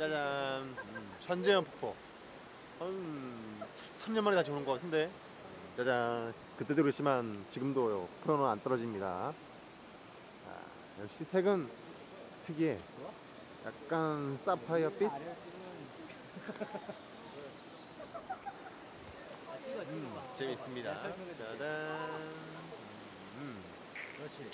짜잔. 음, 천재연 폭포. 음, 3년 만에 다시 오는 것 같은데. 짜잔. 그때도 그렇지만 지금도 프로는 안 떨어집니다. 아, 역시 색은 특이해. 약간 사파이어빛? 음, 재밌습니다. 짜잔. 음. 그렇지.